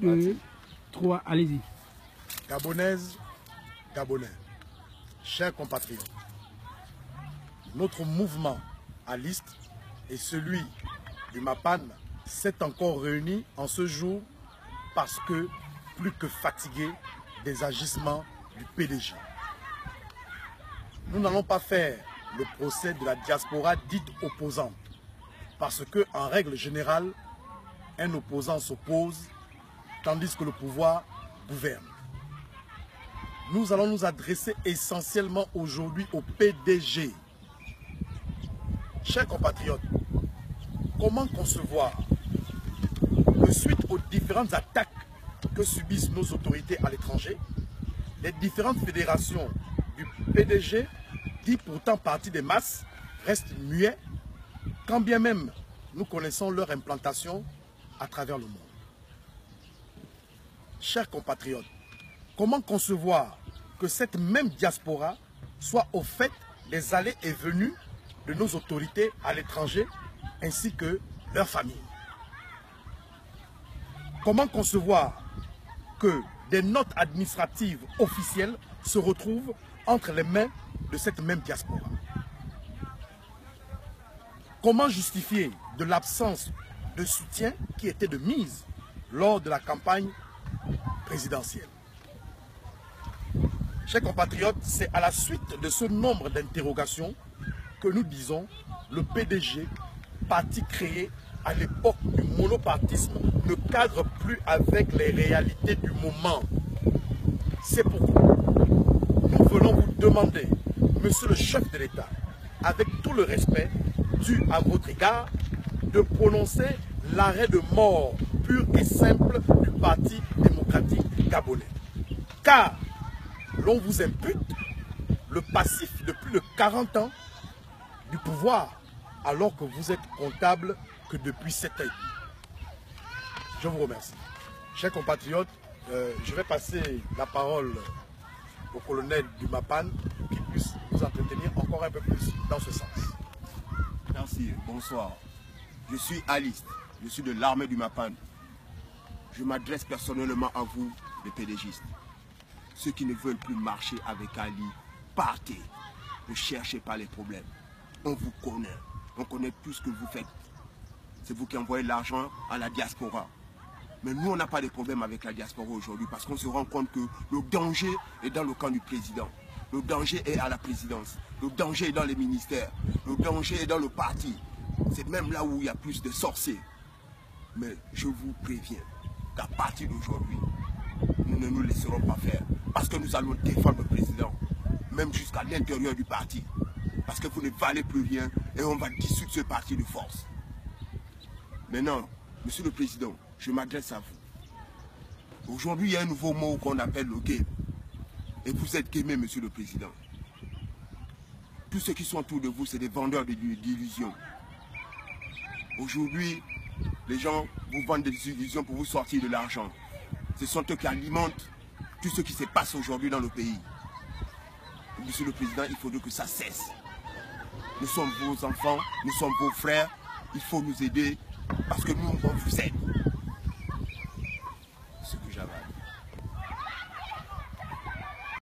2, 3, allez-y. Gabonaises, Gabonais, chers compatriotes, notre mouvement à liste et celui du MAPAN s'est encore réuni en ce jour parce que plus que fatigué des agissements du PDG. Nous n'allons pas faire le procès de la diaspora dite opposante parce que en règle générale, un opposant s'oppose tandis que le pouvoir gouverne. Nous allons nous adresser essentiellement aujourd'hui au PDG. Chers compatriotes, comment concevoir que suite aux différentes attaques que subissent nos autorités à l'étranger, les différentes fédérations du PDG, dit pourtant partie des masses, restent muets, quand bien même nous connaissons leur implantation à travers le monde. Chers compatriotes, comment concevoir que cette même diaspora soit au fait des allées et venues de nos autorités à l'étranger ainsi que leurs familles? Comment concevoir que des notes administratives officielles se retrouvent entre les mains de cette même diaspora? Comment justifier de l'absence de soutien qui était de mise lors de la campagne présidentielle Chers compatriotes, c'est à la suite de ce nombre d'interrogations que nous disons le PDG, parti créé à l'époque du monopartisme, ne cadre plus avec les réalités du moment. C'est pourquoi nous venons vous demander, monsieur le chef de l'État, avec tout le respect dû à votre égard, de prononcer l'arrêt de mort et simple du Parti démocratique gabonais. Car l'on vous impute le passif de plus de 40 ans du pouvoir, alors que vous êtes comptable que depuis 7 ans. Je vous remercie. Chers compatriotes, euh, je vais passer la parole au colonel du MAPAN qu'il puisse nous entretenir encore un peu plus dans ce sens. Merci, bonsoir. Je suis Alice, je suis de l'armée du MAPAN. Je m'adresse personnellement à vous, les pédégistes. Ceux qui ne veulent plus marcher avec Ali, partez. Ne cherchez pas les problèmes. On vous connaît. On connaît tout ce que vous faites. C'est vous qui envoyez l'argent à la diaspora. Mais nous, on n'a pas de problème avec la diaspora aujourd'hui parce qu'on se rend compte que le danger est dans le camp du président. Le danger est à la présidence. Le danger est dans les ministères. Le danger est dans le parti. C'est même là où il y a plus de sorciers. Mais je vous préviens qu'à partir d'aujourd'hui, nous ne nous laisserons pas faire. Parce que nous allons défendre le président, même jusqu'à l'intérieur du parti. Parce que vous ne valez plus rien et on va dissoudre ce parti de force. Maintenant, Monsieur le Président, je m'adresse à vous. Aujourd'hui, il y a un nouveau mot qu'on appelle le game. Et vous êtes gamé, Monsieur le Président. Tous ceux qui sont autour de vous, c'est des vendeurs d'illusions. Aujourd'hui, les gens vous vendent des illusions pour vous sortir de l'argent. Ce sont eux qui alimentent tout ce qui se passe aujourd'hui dans le pays. Monsieur le Président, il faudrait que ça cesse. Nous sommes vos enfants, nous sommes vos frères, il faut nous aider parce que nous, on vous aide.